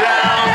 touchdown.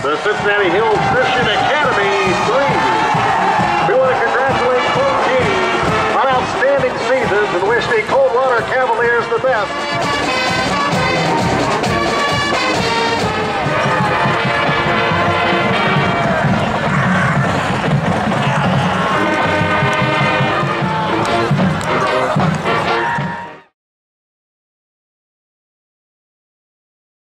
Cincinnati Hills Christian Academy 3. We want to congratulate both teams on outstanding seasons and wish the Coldwater Cavaliers the best